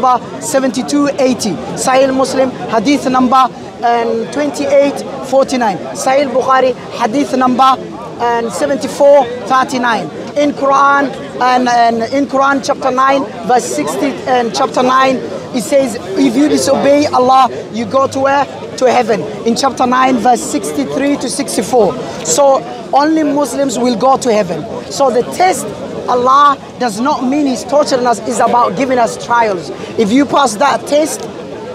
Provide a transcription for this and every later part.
number 7280. Sahih Muslim, hadith number um, and 2849. Sahih Bukhari, hadith number um, and 7439. In Quran and, and in Quran chapter 9 verse 60 and chapter 9 it says if you disobey Allah you go to where to heaven in chapter 9 verse 63 to 64 so only Muslims will go to heaven so the test Allah does not mean he's torturing us is about giving us trials if you pass that test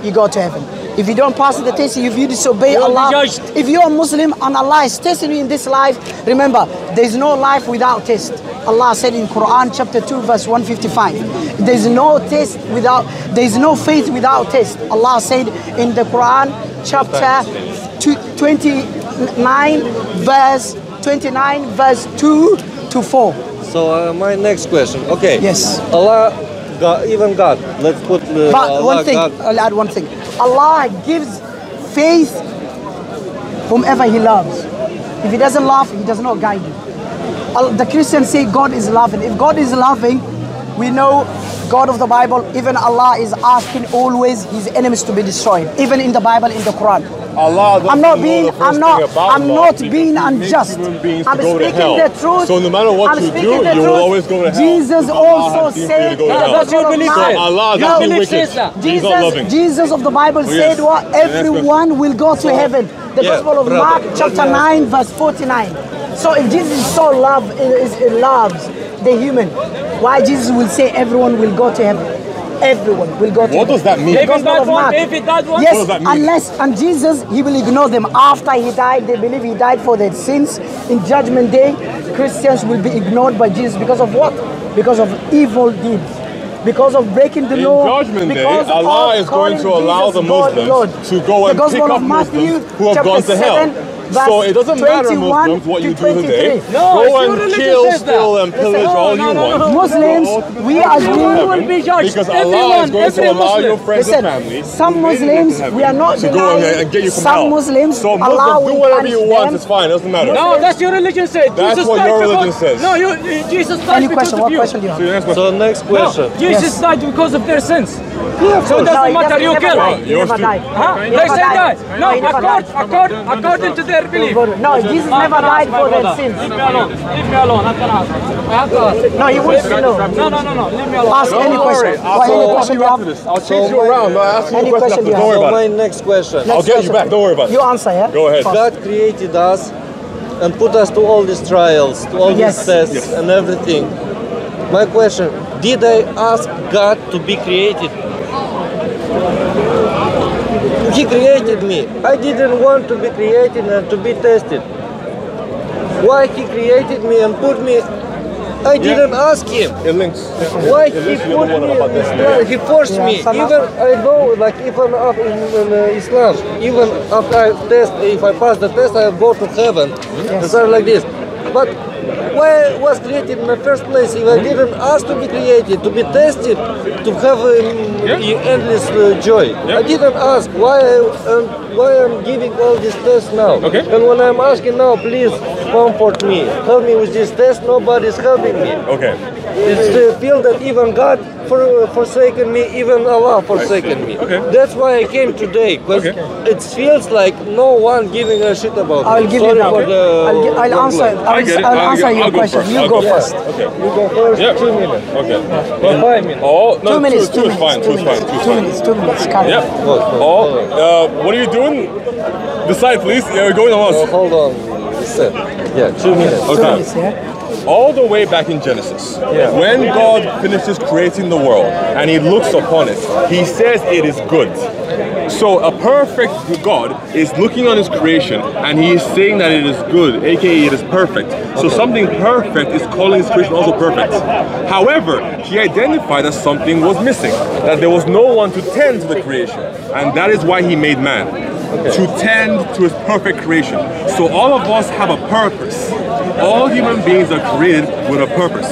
you go to heaven if you don't pass the test if you disobey You Allah if you're a Muslim and Allah is testing you in this life, remember, there is no life without test. Allah said in Quran chapter 2 verse 155. There is no test without, there is no faith without test. Allah said in the Quran chapter two- 29 verse 29 verse 2 to 4. So uh, my next question. Okay. Yes. Allah, God, even God. Let's put uh, But Allah, one thing, God. I'll add one thing. Allah gives faith whomever He loves. If He doesn't love, He does not guide you. The Christians say God is loving. If God is loving, we know God of the Bible, even Allah is asking always His enemies to be destroyed. Even in the Bible, in the Quran. Allah I'm not being, I'm not, I'm not being unjust. human beings to I'm speaking the truth. So no matter what I'm you speaking do, the you will truth. always go to hell. Jesus also has deemed you said, to go to the That's your belief, So Allah is No, wicked. says that. He's not Jesus. Oh, Jesus of the Bible Oh, yes. said what? Everyone will go to heaven. The Yeah, Gospel of brother. Mark, chapter 9, verse 49. So if Jesus is so love, is, is, loves the human, why Jesus will say everyone will go to heaven? Everyone will go to What heaven. does that mean? The David Gospel died of one, Mark. David died one. Yes, What does that mean? unless and Jesus, he will ignore them after he died. They believe he died for their sins. In Judgment Day, Christians will be ignored by Jesus because of what? Because of evil deeds. Because of breaking the In law. Judgment Day, because Allah is going to allow Jesus the God, Muslims Lord. to go The and Gospel pick up Matthew, Muslims who have gone to hell. 7, verse So it doesn't matter, Muslims, what you do today. No, it's Go and religion kill, steal, and pillage No, all no, you no, want. no, no. Muslims, we Go agree. to will be judged. Because Allah Everyone, is going to every allow your friends Listen, and family some who made it Muslims, we are not to go denying and, and get you from some hell. Muslims, so Muslims, will do whatever you want. them. It's fine. It doesn't matter. No, that's your religion says. That's Jesus what died your because- religion says. No, you, Jesus died Any because question? of What you. question do you have? your next question. So next No, question. Jesus died because of their sins. Yeah, So it doesn't matter, you kill. died. Never too. died. Huh? He They say that. No, he never accord, died. accord, according to their belief. No, Jesus never died for their sins. Leave me alone. Leave me alone. I can ask. I have to ask. No, he wants to know. No, no, no, no. Leave me alone. Ask any question. I'll, What, any question you back have? this. I'll change you my- around. I'll ask you Any question question after. you Don't worry So about my next question. I'll get you back. Don't worry about it. You answer, yeah? Go ahead. God created us and put us to all these trials, to all Yes. these tests and everything. My question, did I ask God to be created? He created me. I didn't want to be created and to be tested. Why he created me and put me I didn't ask him. It links. Why It he links put me about in this. Islam? He forced Yeah, me. some- Even I know, like even up in, in uh, Islam, even after I test, if I pass the test, I go to heaven. And something like this. But why I was created in the first place if I didn't ask to be created, to be tested, to have um, Yeah. endless uh, joy? Yeah. I didn't ask why I, um, why I'm giving all these tests now. Okay. And when I'm asking now, please comfort me, help me with this test. Nobody's helping me. Okay. It's to feel that even God for, forsaken me, even Allah forsaken me. Okay. That's why I came today, because Okay. it feels like no one giving a shit about I'll me. give Sorry you that. for the I'll, gi- I'll answer. I'll, I get it. I'll I'll answer your question. first. You go go first. Okay. You go first, Yeah. two minutes. Okay. Or five minutes. Oh, no, Two minutes. Two, Two two is fine. minutes. Two is fine. Two Two minutes. Two minutes. Carry Yep. on. What, what, Oh, uh, what are you doing? Decide, please. Yeah, we're going on Oh, hold on. Listen. Yeah, two minutes. Two Okay. minutes. Yeah. All the way back in Genesis, Yeah. when God finishes creating the world and He looks upon it, He says it is good. So a perfect God is looking on His creation and He is saying that it is good, aka it is perfect. So something perfect is calling His creation also perfect. However, He identified that something was missing, that there was no one to tend to the creation, and that is why He made man to tend to His perfect creation. So all of us have a purpose. All human beings are created with a purpose.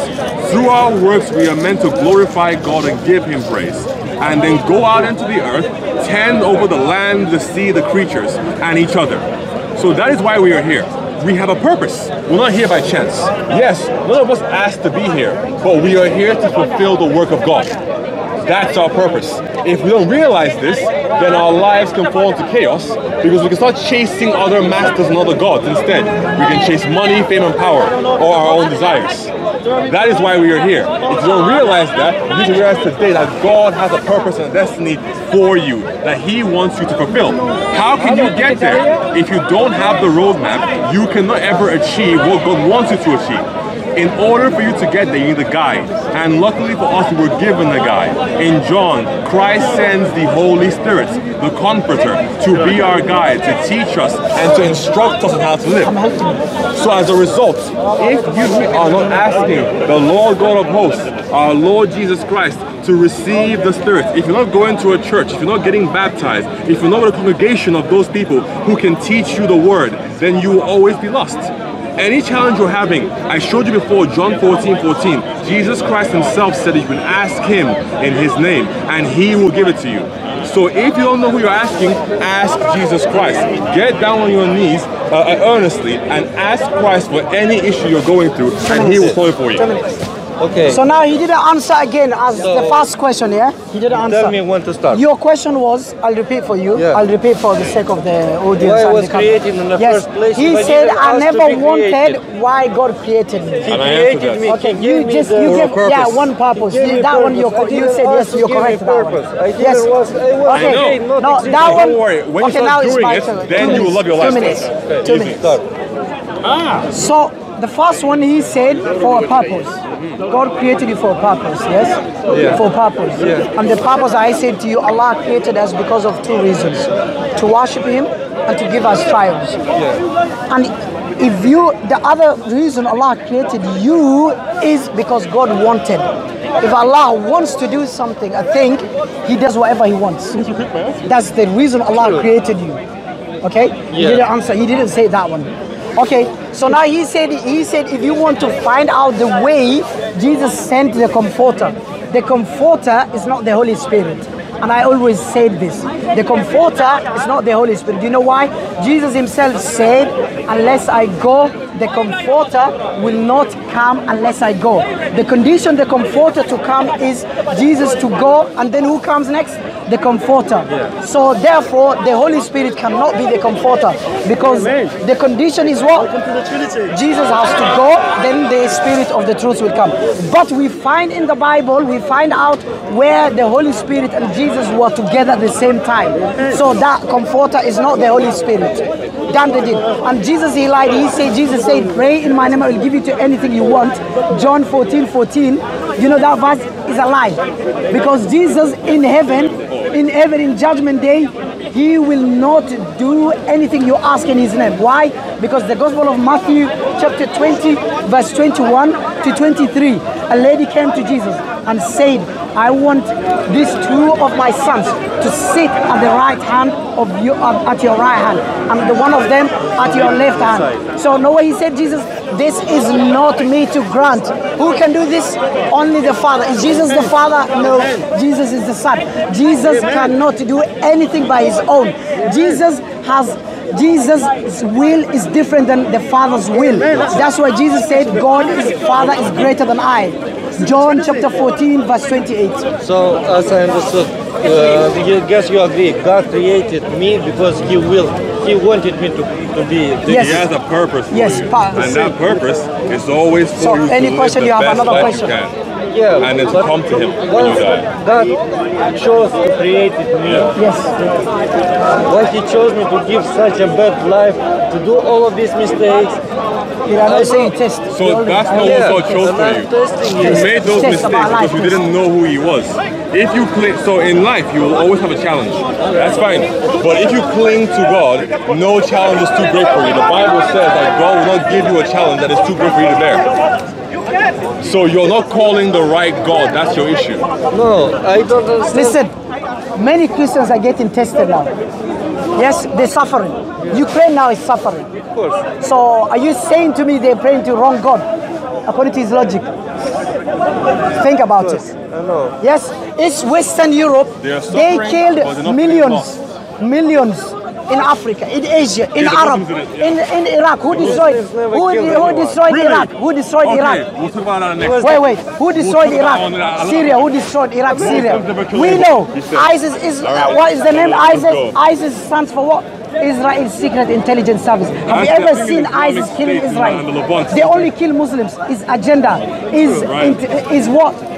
Through our works, we are meant to glorify God and give Him praise. And then go out into the earth, tend over the land, the sea, the creatures, and each other. So that is why we are here. We have a purpose. We're not here by chance. Yes, none of us asked to be here, but we are here to fulfill the work of God. That's our purpose. If we don't realize this, then our lives can fall into chaos because we can start chasing other masters and other gods instead. We can chase money, fame, and power, or our own desires. That is why we are here. If you don't realize that, you need to realize today that God has a purpose and a destiny for you that He wants you to fulfill. How can you get there if you don't have the roadmap? You cannot ever achieve what God wants you to achieve. In order for you to get there, you need a guide. And luckily for us, we were given a guide. In John, Christ sends the Holy Spirit, the Comforter, to be our guide, to teach us, and to instruct us on how to live. So as a result, if you are not asking the Lord God of hosts, our Lord Jesus Christ, to receive the Spirit, if you're not going to a church, if you're not getting baptized, if you're not with a congregation of those people who can teach you the word, then you will always be lost. Any challenge you're having, I showed you before, John 14, 14. Jesus Christ himself said that you can ask him in his name and he will give it to you. So if you don't know who you're asking, ask Jesus Christ. Get down on your knees uh, uh, earnestly and ask Christ for any issue you're going through and he will solve for you. Okay. So now he didn't answer again as the first question, yeah? He didn't answer. Tell me when to start. Your question was, I'll repeat for you. Yeah. I'll repeat for the sake of the audience. Why and was created in the yes. first place He said, I never wanted created?" why God created me. He And I answered created me. Okay, he you gave just the you give purpose. yeah one purpose. He gave me that one you purpose. I you said yes you're correct that purpose. I yes. was- I was okay. again no, that one. Don't worry, when you okay, start now it's doing my it, then you will love your Two life. minutes. Two minutes. Start. So the first one he said for a purpose. God created you for a purpose, yes? Yeah. For a purpose. Yeah. And the purpose I said to you, Allah created us because of two reasons. To worship Him and to give us trials. Yeah. And if you, the other reason Allah created you is because God wanted. If Allah wants to do something, I think He does whatever He wants. That's the reason Allah created you. Okay? He didn't answer. He didn't say that one. Okay. So now he said he said if you want to find out the way, Jesus sent the comforter. The comforter is not the Holy Spirit. And I always said this. The comforter is not the Holy Spirit. Do you know why? Jesus himself said, unless I go, the comforter will not come unless I go. The condition the comforter to come is Jesus to go, and then who comes next? The comforter. So therefore, the Holy Spirit cannot be the comforter because the condition is what? Jesus has to go, then the Spirit of the truth will come. But we find in the Bible, we find out where the Holy Spirit and Jesus were together at the same time. So that comforter is not the Holy Spirit. The deal. And Jesus, he lied. He said, Jesus said, pray in my name, I will give you to anything you want. John 14, 14. You know that verse is a lie. Because Jesus in heaven, in heaven, in judgment day, he will not do anything you ask in his name. Why? Because the Gospel of Matthew, chapter 20, verse 21 to 23, a lady came to Jesus and said, I want these two of my sons to sit at the right hand of you, at your right hand, and the one of them at your left hand. So, no way he said, Jesus, this is not me to grant. Who can do this? Only the Father. Is Jesus the Father? No. Jesus is the Son. Jesus cannot do anything by his own. Jesus has Jesus' will is different than the Father's will. That's why Jesus said, God is Father is greater than I. John chapter 14, verse 28. So, as I understood, uh, you guess you agree, God created me because He will, He wanted me to, to be. Yes. He has a purpose for Yes, you. and that purpose is always for So, you any to question the you have, best another life question? You. Yeah, And then to but come to Him when once you die. God chose to create me. Yes. Why He chose me to give such a bad life, to do all of these mistakes. Did I not say test? So that's not Yeah, what God chose for you. testing You you. made those Test mistakes because you didn't know who He was. If you cling, so in life you will always have a challenge. That's fine. But if you cling to God, no challenge is too great for you. The Bible says that God will not give you a challenge that is too great for you to bear. So you're not calling the right God. That's your issue. No, I don't understand. Listen, many Christians are getting tested now. Yes, they're suffering. Ukraine now is suffering. Of course. So are you saying to me they're praying to wrong God? According to his logic. Think about it. I. Yes, it's Western Europe. They are They killed but not millions, millions in Africa, in Asia, in Yeah, Arab, Muslims did it, in, in Iraq. Who destroyed? never Who, who destroyed Really? Iraq? Who destroyed Okay, Iraq? we'll talk about that next. Wait, wait. Who destroyed talk about Iraq? Syria. Who destroyed Iraq? Syria. We know. ISIS is. All right. Uh, what is the name? ISIS. ISIS stands for what? Israel's Secret Intelligence Service. Have you ever seen ISIS killing Israel? the They only kill Muslims. Is agenda is is what?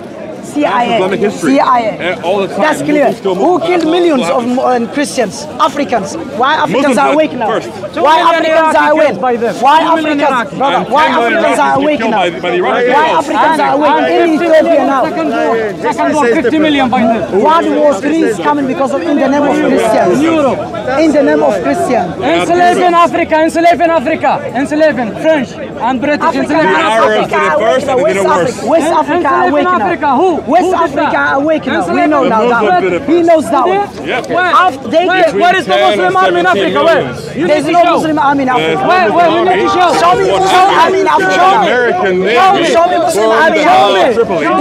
CIA. Islamic history. CIA. All the time. That's clear. Who killed millions of Muslims. uh, Christians? Africans. Why Africans Muslims are are awake now? first. Why Africans are awake? by them. Why Africans, brother? Why Africans are awake now? by by the Why girls. Africans are awake And in Ethiopia Ethiopia now? Second war, second 50 million by them. World War III is coming because of in the name of Christians. Europe. In the name of Christians. Enslaving Africa, enslaving Africa, enslaving French and British, Africa, enslaving The Arabs Africa did it are first awake and they now. did it West worse. Africa, West And- Africa are enslaving awake now. Africa, who? West Who did Africa that? are awake now. We Enslaving know The now Muslims that. did it He knows that one. Yep. Where? After they Where? get- Where is the Muslim army in Africa? Where? millions. You There's no. Muslim army in Africa. Where? Where? You need to show. Show me Muslim army in Africa. American Show me, Navy show me Muslim army. Show me.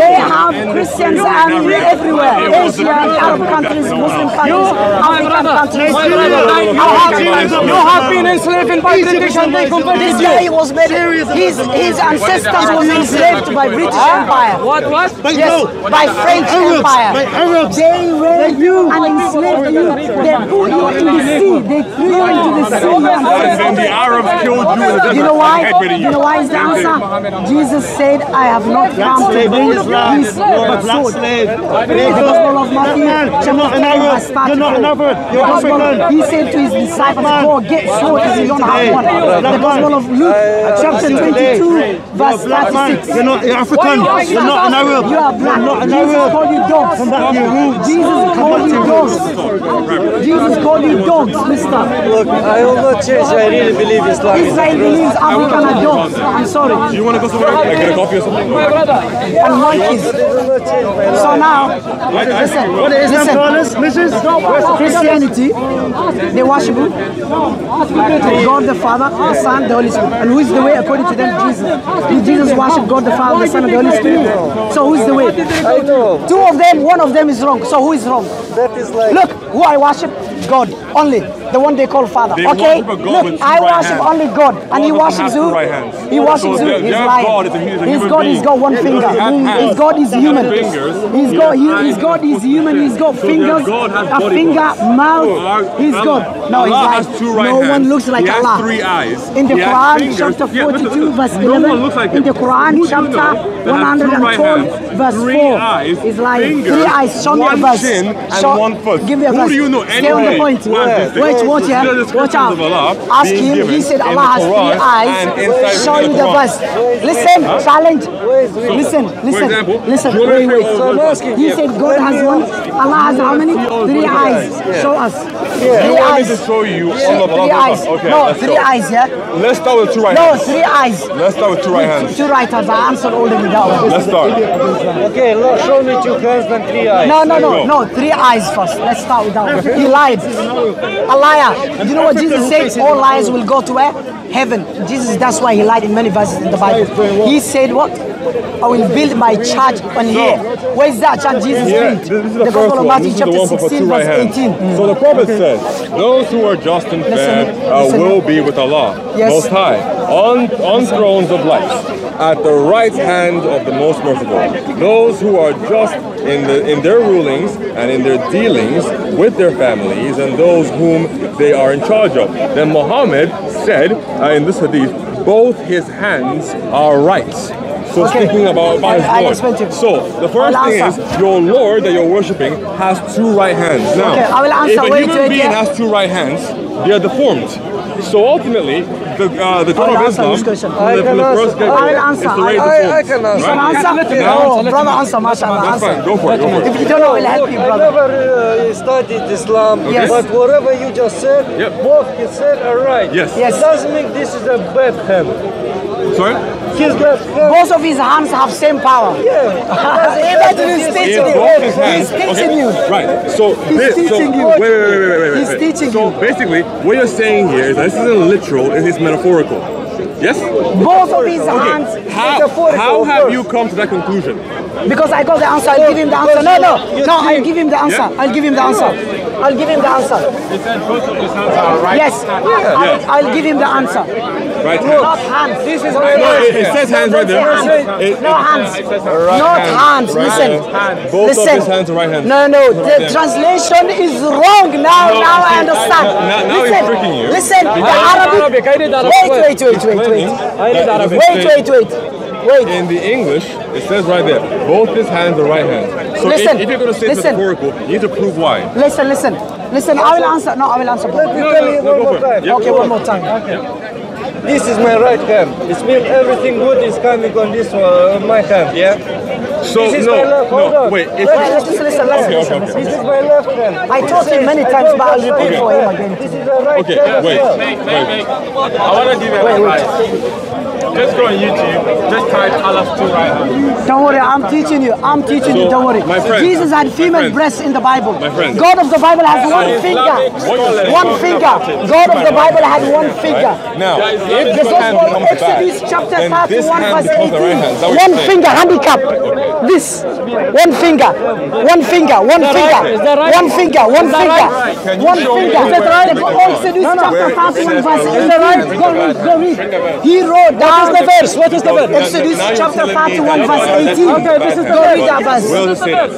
They have Christians army everywhere. It was the Asia, Arab countries. Muslim countries, African countries. you have been, you have enslaved by British and they This converted guy you. was made, his, his ancestors were enslaved by British Empire. What, what? Yes, by French Empire. They raped you and enslaved you. They put you in the sea. They threw you into the sea. And the Arabs killed you in the desert. You know why? You know why is the answer? Jesus said, I have not come to bring peace but sword. The Gospel of Matthew chapter 10 verse 34. The Gospel, he said to his disciples, go get sword if you don't have one. The Gospel of Luke chapter 22 verse 36. You're not you're African. You're not an Arab. You are black. You're not Jesus called you dogs. Come back to. Jesus called you dogs. Jesus called you dogs, mister. Look, I will not change. I really believe Islam is the Israel truth. believes African are dogs. I'm sorry. Do you want to go somewhere? Like get a coffee or something? My brother. And monkeys. I will not change my life. So now, listen, What is Islam listen. call us, Mrs.? Christianity, they worship who? God the Father, the Son, the Holy Spirit. And who is the way according to them? Jesus. Did Jesus worship God the Father, the Son, and the Holy Spirit? So who is the way? I. Two of them, one of them is wrong. So who is wrong? That is like. Look, who I worship? God only. The one they call Father. They okay? worship a God with Look, I right worship hands. only God. And he God worships who? right. He worships So who? He's lying. God is a- he's a His God, he's being. got one He finger. His. God is human. He's He's he, his God is human. He's got fingers, a finger, mouth. He's God. No, he's Allah like, has two right no one looks like Allah. three eyes. In the Quran, chapter 42, verse 11. in the Quran, Who do you chapter know that has two right 112, verse 4. eyes, is lying. three eyes. Show me a one verse. chin, and one foot. Give me a verse. Who do you know Stay on the anyway point. who has these things? Wait, watch. Watch out. Ask him. He said Allah has three eyes. Show you the verse. Listen, challenge. Wait, wait. Listen, listen, example, listen. do you Wait, wait. So I'm asking He you. said God has one. Allah has how many? Three eyes. Show us. Three You want me eyes. to show you all of Three Allah? eyes. Okay, No, three go. eyes. Yeah. Let's start with two right No, hands. three eyes. Let's start with two right hands. Two right hands. I answered already that one. Let's start. Okay, look, show me two hands and three eyes. No, no, no, Go. no. Three eyes first. Let's start with that one. He lied. A liar. Do you know what Jesus said? All liars will go to where? Heaven. Jesus, that's why he lied in many verses in the Bible. He said what? I will build my church on here. Where is that church Jesus Yeah, built? this is the, the first Gospel of. Matthew chapter 16 verse hands. 18. So the prophet says, those who are just and fair uh, will be with Allah, Yes. Most High, on, on thrones of light, at the right hand of the Most Merciful. Those who are just in, the, in their rulings and in their dealings with their families and those whom they are in charge of. Then Muhammad said uh, in this hadith, both his hands are right. So Okay. speaking about, about his Lord. explain to you. So the first I'll thing is your Lord that you're worshiping has two right hands. Now, Okay, I will answer. if a Wait, human wait, being yeah. has two right hands, they are deformed. So ultimately, the uh, the I Quran of Islam, this I the, from can the answer. first I will get answer. it's already I- I deformed. can answer. You can Right? answer? Now- Oh, brother, answer, mashallah. That's Answer. fine. Go for it. Go for it. If you don't know, I will help you, I brother. never uh, studied Islam, Yes. but whatever you just said, Yep. both he said are right. Yes. Yes. It doesn't mean this is a bad hand. Sorry? His left hand. Both of his hands have same power. Yeah. Imagine he's teaching you. hands, He's teaching you. Right. So this, so, teaching you. wait, wait, wait, wait, wait. He's teaching So you. basically, what you're saying here is that this isn't literal; it is metaphorical. Yes. Both of his hands. Okay. How, metaphorical how have you come to that conclusion? Because I got the answer, I'll give him the answer. No, no, no, I'll give him the answer. I'll give him the answer. I'll give him the answer. He said both of his hands are right. Yes, I'll, I'll give him the answer. Right Not hand. hands. This is No, it, it says hands right there. It- No hands. It right Not hand, hands. right Listen. hand. Both Listen. of his hands are right hands. No, no. The there. translation is wrong now. No, now I see, understand. now- now he's listen. tricking you. Listen. The Arabic. Arabic, I read Arabic. Wait, wait, wait, wait, wait. I read Arabic. Wait, wait, wait. Wait. In the English, it says right there, both his hands are right hands. So Listen, if, if you're going to say listen. metaphorical, you need to prove why. Listen, listen. Listen, I will answer. No, I will answer. Let me No, tell no, you no, one more time. Yeah, Okay, one for it. more time. This is my right hand. It means everything good is coming on this uh, my hand, yeah? So, This is no, my left, hold no, on. wait. If, Wait, let's just listen. Let's Okay, listen. okay, okay. This is my left hand. I told him many times, but I'll repeat for him again. This is the right okay, hand as wait, wait, wait. I want to give you Wait, wait. Just go on YouTube, just type Allah's two right hands. Don't worry, I'm teaching you. I'm teaching you. Don't worry. my friend, Jesus had female friend, breasts in the Bible. my friend. God of the Bible has one So, finger. what you're saying- One finger. God of the Bible had one finger. Now, if The this hand gospel Exodus chapter 31 verse becomes the right 18. hand. Is that what One saying? finger handicap. This. One finger. One finger. One finger. Is that right? One finger. One finger. right? Can you One finger. where- The where- Exodus chapter 31 says verse the 18. right? Go read. Go read. He wrote down What is the verse? What is the verse? Exodus Now chapter telling me 31 verse 18. Okay, this is the Go verse. read that verse. We'll just say this.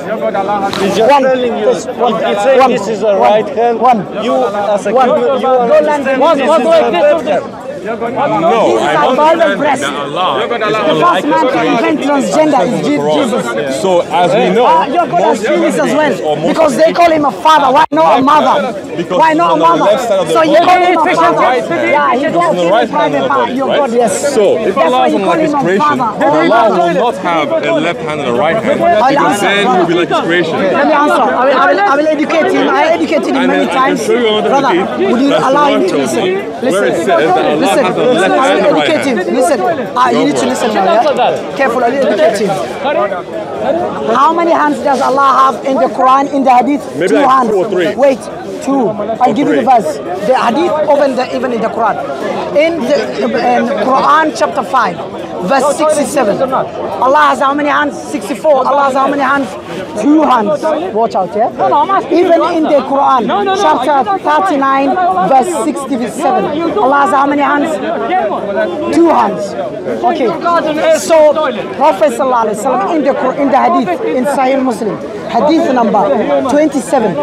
It's just One. This, one. if it says One. this is a One. right hand, One. you as a One. human, you Go understand land in One, this one is like a this, bad or this. hand. No, These I are Bible understand breasts. that Allah The first man to invent transgender is Jesus. So as we know, Ah, your God has most Jews as well. Because they call him a father. Why not a mother? Because Why not a on the left side mother? So you call him a He's on the father? right. Yeah, he He's got on the right private hand the part. Your? God, yes. So if Allah is you call His a creation. Allah will not have a left hand and a right hand. Because then He will be like His creation. Let me answer. I will, I will, I will educate him. I educated him many then I can times. show you another Brother, would you allow Quran me to tells listen? you Listen. Where it says that Allah listen. Listen, left I and will a right educate him. Listen. Ah, you need to listen now. Yeah? Careful, I will educate him. How many hands does Allah have in the Quran, in the Hadith? Maybe two like hands. two or three. Wait, two. I'll give you the verse. The Hadith, even, the, even in the Quran. In the in Quran chapter 5, verse 67. Allah has how many hands? 64. Allah has how many hands? Two hands. Watch out, yeah? Even in the Quran, chapter 39, verse 67. Allah has how many hands? Two hands. Okay. So Prophet sallallahu in the in the hadith in Sahih Muslim, hadith number 27,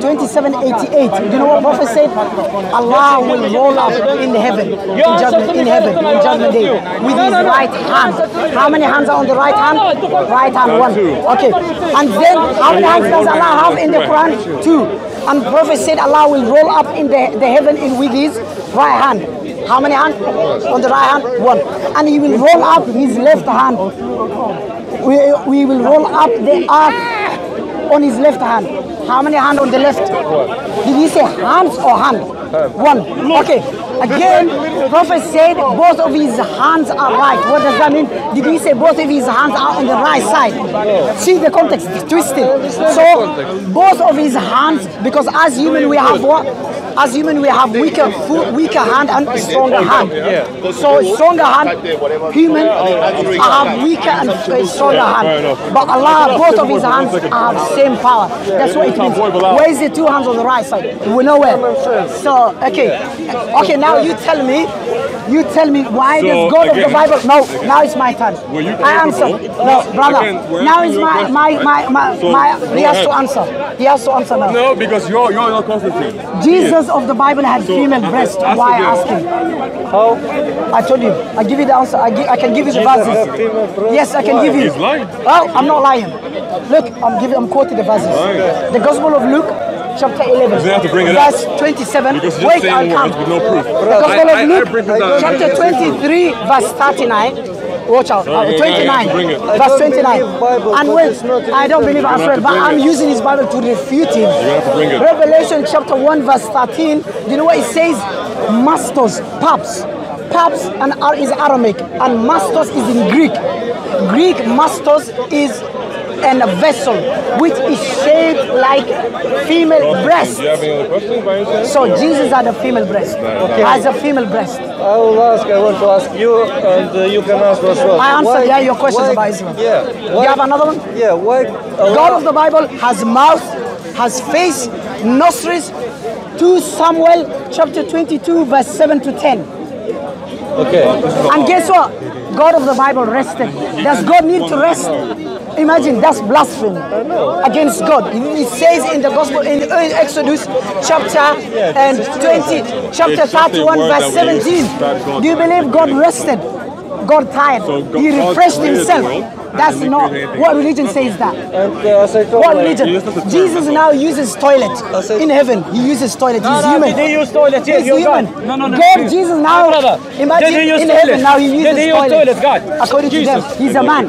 2788. Do you know what Prophet said? Allah will roll up in heaven, in judgment, in heaven, in judgment day, with his right hand. How many hands are on the right hand? Right hand, one. Okay. And then how many hands does Allah have in the Quran? Two. And Prophet said Allah will roll up in the, the heaven in with his right hand. How many hands? On the right hand? One. And he will roll up his left hand. We, we will roll up the earth on his left hand. How many hand on the left? Did he say hands or hand? One. Okay. Again, Prophet said both of his hands are right. What does that mean? Did he say both of his hands are on the right side? See the context, twisted. So both of his hands, because as human we have what? As human we have weaker, fu- weaker hand and stronger hand. So stronger hand, human have weaker and stronger hand. But Allah, both of his hands have same power. That's what it means. Where is the two hands on the right side? We know where. So okay, okay. Now you tell me, you tell me why So, does God of the Bible? No, now it's my turn. Were you I answer. No, brother. Again, now asking it's my my right? my my, So, my he has ahead. to answer. He has to answer now. No, because you're you're not Constantine. Jesus of the Bible had So, female ask- breast. ask Why again. asking? How? I told you. I give you the answer. I, gi- I can give you the have verses. Yes, I can Why? give you. He's lying. Oh, I'm not lying. Look, I'm giving. I'm quoting the verses. Lying. The Gospel of Luke, chapter 11, You have to bring it up. verse 27. Because you're Wait, I'll come. with no proof. Gospel I- I- I Luke, this chapter 23, verse 39. Watch out. Uh, no, no, 29, you have to bring it. I verse 29. Bible, and wait, it's not in I don't believe I to but I'm it. using his Bible to refute him. You're gonna have to. Revelation chapter 1, verse 13. Do you know what it says? Masters, paps. Paps and are is Aramaic, and masters is in Greek. Greek masters is and a vessel which is shaped like female breast. Do you have any other questions by any chance? So Jesus had a female breast. Has a female breast. I will ask, I want to ask you, and uh, you can ask as well. I answered, Why- yeah, your questions why- about Islam. Yeah. Do you have another one? Yeah, why God of the Bible has mouth has face, nostrils. 2 Samuel chapter 22, verse 7 to 10. Okay. And guess what? God of the Bible rested. Does God need to rest? Imagine that's blasphemy against God. It says in the Gospel in Exodus chapter and 20, chapter It's just a 31, verse that we use 17. Do you believe God rested? God tired. He refreshed himself. That's not what religion says that. And uh, as I told What religion? It's not the term, Jesus now uses toilet in heaven. He uses toilet. He's No, no, human. did he use toilet? Yes, He's human. God. No, no, no. God. Jesus now. Imagine he use in heaven now he uses Did he use toilet, God? According to them, he's a man.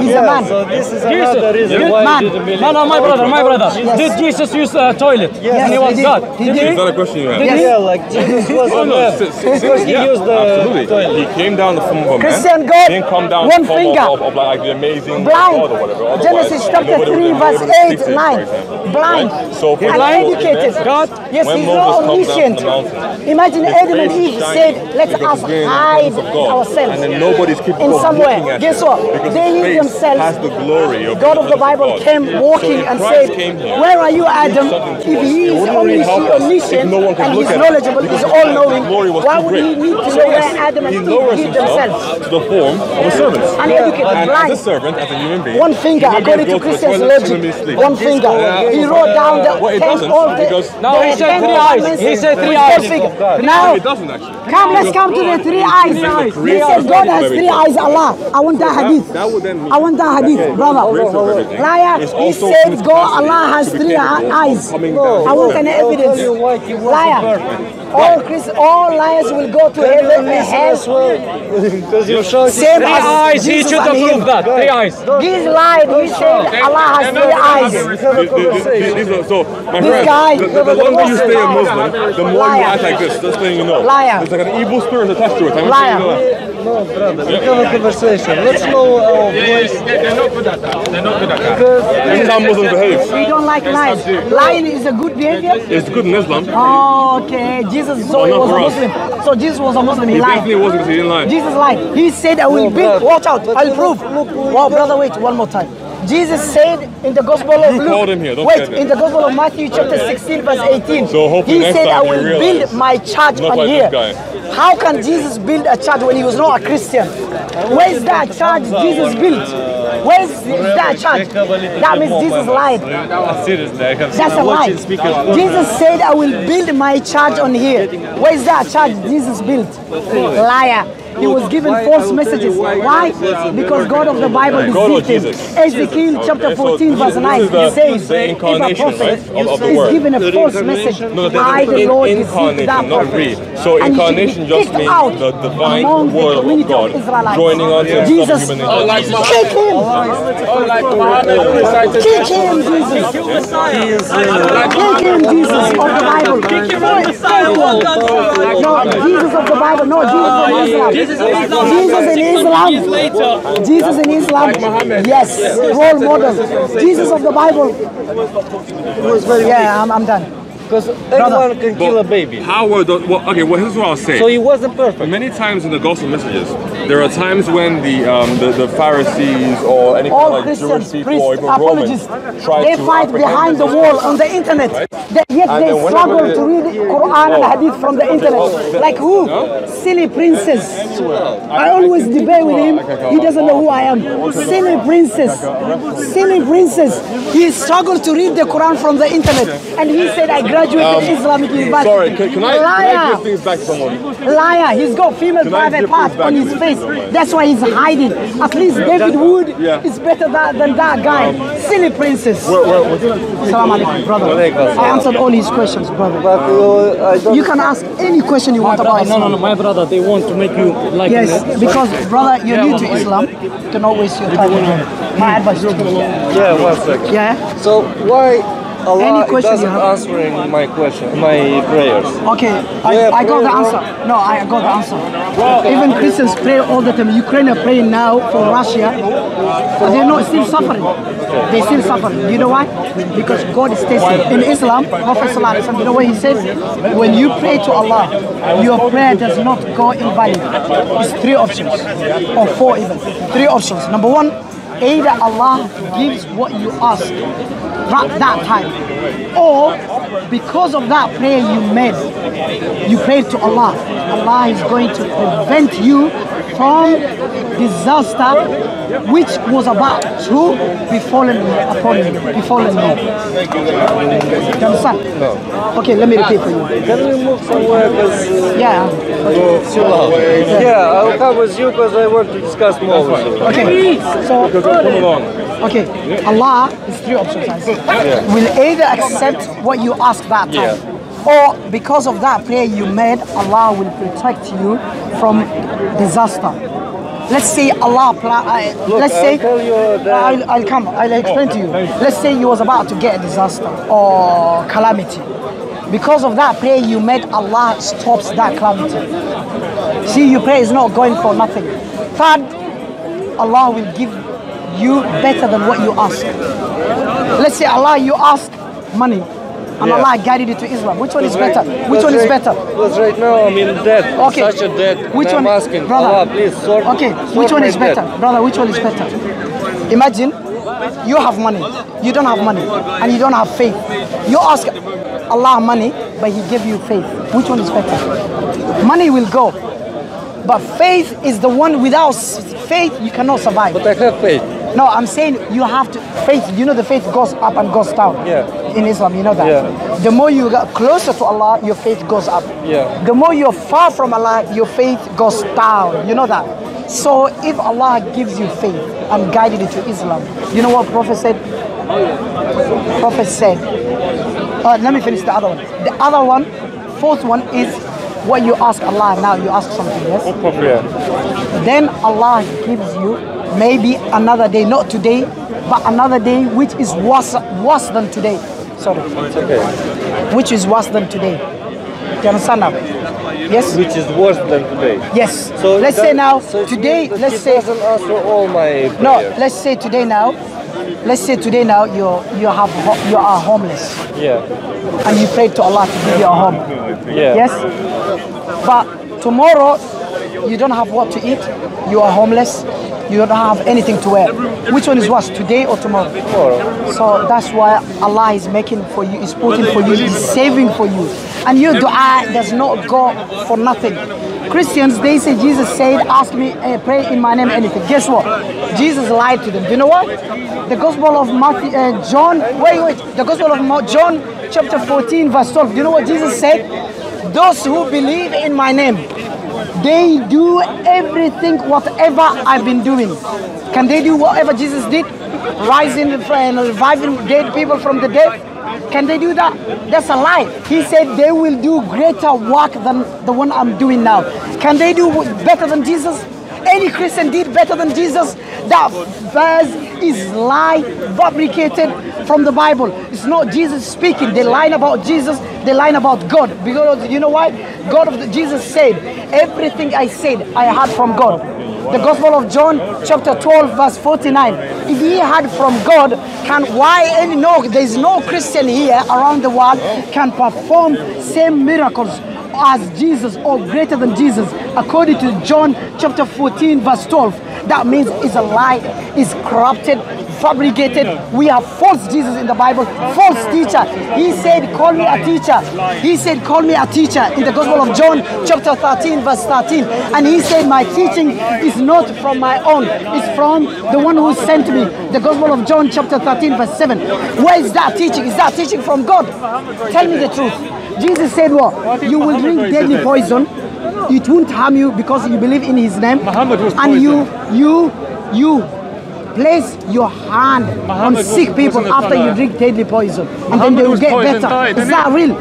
He's a man. so this is Jesus. another reason Yes. why Man. you didn't. No, oh, no, my brother, my brother. Yes. Did Jesus use a toilet? Yes, and he he was did. God. He Did did. Is that a question you have? Yes. Yeah, like Jesus was Oh a no, man. s- s- he yeah, used the absolutely. toilet. He came down the form of a man. Christian God, didn't come down one finger. Of, of, of like the amazing Blind. God or whatever. Otherwise, Genesis chapter 3, verse been able to 8, speak to him, 9. Blind. Right? So for and educated. God. Yes, he's not omniscient. from the mountain, Imagine his Adam and Eve said, let because us we're in the hide presence of God. ourselves. And then nobody's capable in of somewhere. looking at Guess what? They his hid face themselves. has the glory of God of the Bible God. came walking so and Christ said, here, Where are you, Adam? If he it is wouldn't really help omniscient, us omniscient if no and look he's at knowledgeable, he's all knowing, why would great. he need to So know where Adam and Eve lowers hid himself themselves? to the form of a servant. Uneducated, and blind. as a servant, as a human being, One finger, he according to a Christian's toilet, logic. he may sleep. One finger. He wrote down the Well, it ten all the because- No, he said ten three eyes. commandments He said three eyes. Now, it doesn't actually. Come, let's come to the three eyes. He creator said God has three eyes, Allah. I want that that- hadith. that would then mean I want that hadith, brother. Creator of everything Liar, he said God, Allah has three eyes. coming No. down I want from an heaven. I'll tell evidence. you why he wasn't Liar. All Chris, all liars will go to heaven. listen hell. Because you showed Same Three as eyes. He should and have proved that. Three eyes. He's lied. He said Allah has three eyes. have a These- these- conversation. these are- So, my This friend, guy- the, the, the longer you stay a Muslim, the more you act like this. Just letting you know. Liar. There's like an evil spirit attached to it. Liar. Telling you. No, brother, we have a conversation. Let's know our voice. They're not good at that. They're not good at that. Because This is how Muslims behave. We don't like lies. Lying is a good behavior. It's good in Islam. Oh, okay. Jesus, so Well, he was a. Muslim. So Jesus was a Muslim. He He lied. definitely wasn't because he didn't lie. Jesus lied. He said, I will No, build. Watch out. but I'll prove. look who he Wow, brother, wait one more time. Jesus said in the Gospel of You Luke. him here, don't wait, in the Gospel of Matthew, chapter 16, verse 18. So he said, I will build my church on like here. How can Jesus build a church when he was not a Christian? Where is that church Jesus built? Where is that church? That means Jesus lied. seriously, I have That's a lie. Jesus said, I will build my church on here. Where is that church Jesus built? Liar. He was given false messages. Why? Because God of the Bible God deceived him. Ezekiel chapter Okay, so 14 this verse is- this 9 is the- says, the if a prophet right, of- of is given a false message, No, the, I, the Lord, deceived that prophet. So And he should be incarnation just means out the divine among the word of God Israelites. joining onto himself Jesus, human nature. kick him! Kick him, Jesus! Kick him, Jesus of the Bible. Kick him No, Jesus of the Bible. No, Jesus in Islam. Jesus in Islam. Jesus in Islam. Yes, role model. Jesus of the Bible. Yeah, I'm, I'm done. Because anyone can kill a baby. How were the, well, okay, well, here's what I'll say. So he wasn't perfect. Many times in the gospel messages, there are times when the um, the, the Pharisees or any kind All of like Christians, Jewish people priests, or even Romans apologists, try they to fight behind the wall on the internet. They, yet And they struggle they- to read Quran and Hadith from the internet. Like who? Silly princess. I always debate with him. He doesn't know who I am. Silly princes. Silly princes. He struggled to read the Quran from the internet. And he said, I graduated Islamic University. Um, Sorry, can, can, I, can I give things back to someone? Liar, he's got female Can private give part this back on his you? face. That's why he's hiding. At least David Wood Yeah. is better tha- than that guy. Silly princess. Where, where, where, Salam alaikum, brother. I answered all his questions, brother. But uh, You can ask any question you want about Islam. No, no, no, my brother, they want to make you like Yes, because brother, you're new to Islam. Do not waste your time. My advice to you. Yeah, one second. Yeah. So why Allah Any question you have? answering my question, my prayers? Okay, I, I got the answer. No, I got the answer. Even Christians pray all the time. Ukraine are praying now for Russia, but they're not still suffering. They're still suffering. You know why? Because God is testing. In Islam, Prophet Sallallahu you know what he says? When you pray to Allah, your prayer does not go invalid. It's three options, or four even. Three options. Number one, either Allah gives what you ask right that time, or because of that prayer you made, you prayed to Allah. Allah is going to prevent you from disaster which was about to befallen upon you, befallen you. You understand? No. Okay, let me repeat for you. Can we move somewhere? Yeah. loud. Yeah, I'll come with you because I want to discuss more with you. Okay. So. Okay, Allah is three options. Will either accept what you ask that time, or because of that prayer you made, Allah will protect you from disaster. Let's say Allah, Look, let's I'll say, you I'll, I'll come, I'll explain oh, to you. Let's say you was about to get a disaster or calamity. Because of that prayer you made, Allah stops that calamity. See, your prayer is not going for nothing. Third, Allah will give you better than what you ask. Let's say Allah, you ask money, and Yeah. Allah guided you to Islam. Which one is better? Which one is right- better? Because right now I'm in debt. Okay. Such a debt. Which one, I'm asking brother? Allah, please sort. Okay, sort which one is better, debt. brother? Which one is better? Imagine you have money, you don't have money, and you don't have faith. You ask Allah money, but He gave you faith. Which one is better? Money will go, but faith is the one. Without faith, you cannot survive. But I have faith. No, I'm saying you have to faith. You know the faith goes up and goes down. Yeah. In Islam, you know that. Yeah. The more you get closer to Allah, your faith goes up. Yeah. The more you're far from Allah, your faith goes down. You know that. So if Allah gives you faith and guided you to Islam, you know what Prophet said? Prophet said. Uh, let me finish the other one. The other one, fourth one is what you ask Allah now. You ask something, yes? Yeah. then Allah gives you maybe another day, not today, but another day which is worse, worse than today. Sorry, okay. which is worse than today. You understand now? Yes. Which is worse than today. Yes. So let's that- say now so today. Let's say doesn't answer all my no. Let's say today now. Let's say today now you you have you are homeless Yeah. and you prayed to Allah to give you a home. Yeah. Yes. But tomorrow you don't have what to eat. You are homeless. You don't have anything to wear. Which one is worse, today or tomorrow? So that's why Allah is making for you, is putting for you, is saving for you. And your dua does not go for nothing. Christians, they say Jesus said, ask me, uh, pray in my name anything. Guess what? Jesus lied to them. Do you know what? The Gospel of Matthew, uh, John, wait, wait. The Gospel of Ma- John, chapter 14, verse 12. Do you know what Jesus said? Those who believe in my name, they do everything, whatever I've been doing. Can they do whatever Jesus did? Rising and reviving dead people from the dead? Can they do that? That's a lie. He said they will do greater work than the one I'm doing now. Can they do better than Jesus? Any Christian did better than Jesus? That verse is lie fabricated from the Bible. It's not Jesus speaking. They lie about Jesus. They lie about God. Because you know why? God of the, Jesus said, "Everything I said, I had from God." The Gospel of John, chapter 12, verse 49. If he had from God, can why any no? There is no Christian here around the world can perform same miracles as Jesus or greater than Jesus, according to John chapter 14, verse 12. That means it's a lie, it's corrupted, fabricated. We have false Jesus in the Bible, false teacher. He said, Call me a teacher. He said, Call me a teacher in the Gospel of John, chapter 13, verse 13. And he said, My teaching is not from my own, it's from the one who sent me. The Gospel of John, chapter 13, verse 7. Where is that teaching? Is that teaching from God? Tell me the truth. Jesus said, What? You will drink deadly poison. It won't harm you because you believe in his name. Muhammad was and you, you, you place your hand on sick people after you drink deadly poison. And then they will get better. died, Is that real?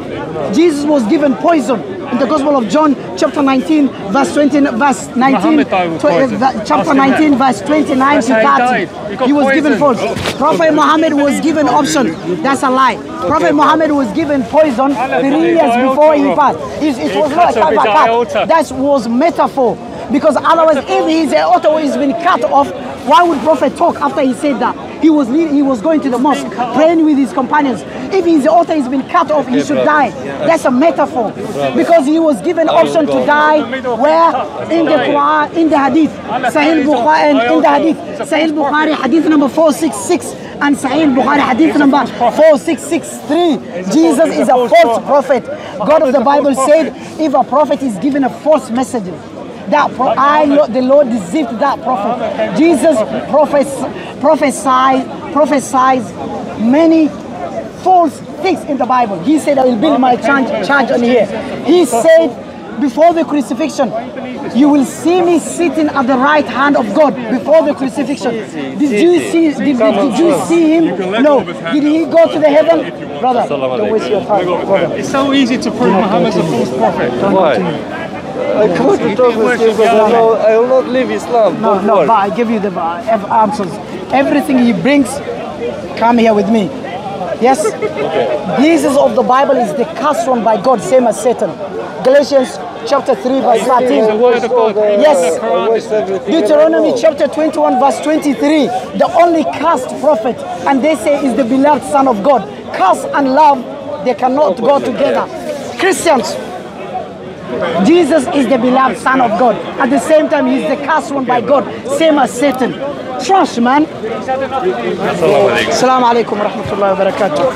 Jesus was given poison. In the Gospel of John, chapter 19, verse 20, verse 19, Muhammad died with tw- uh, chapter 19, verse 29 to he 30. He was given false. Prophet Muhammad was given option. That's a lie. Prophet Muhammad was given poison three years before he passed. It, it was not a cut by cut. That was metaphor. Because otherwise, if his aorta has been cut off, why would Prophet talk after he said that? He was lead, he was going to the mosque, praying with his companions. If his aorta has been cut off, he should die. That's a metaphor. Because he was given option to die where? In the Quran, in the Hadith. Sahih Bukhari, and in the Hadith. Sahih Bukhari, Hadith number 466 and Sahih Bukhari hadith number 4663. Jesus is a false prophet. God of the Bible said, if a prophet is given a false message, that pro- I, Lord, the Lord, deceived that prophet. Jesus prophes- prophesied, prophesied many false things in the Bible. He said, I will build my church, church on here. He said, before the crucifixion, you will see me sitting at the right hand of God before the crucifixion. Did you see? Did, did, did you see him? No. Did he go to the heaven, brother? Don't waste your time, brother. It's so easy to prove Muhammad's a false prophet. Why? I come to talk with because I know I will not leave Islam. No, no, but I give you the uh, answers. Everything he brings, come here with me. Yes? Okay. Jesus of the Bible is the cast one by God, same as Satan. Galatians chapter 3, verse 13. I watched Yes. I watched everything. Deuteronomy chapter 21, verse 23. The only cast prophet, and they say is the beloved Son of God. Cast and love, they cannot go together. Christians, Jesus is the beloved Son of God. At the same time, he's the cast one by God, same as Satan. Trash, man. Assalamu alaikum wa rahmatullahi wa barakatuh.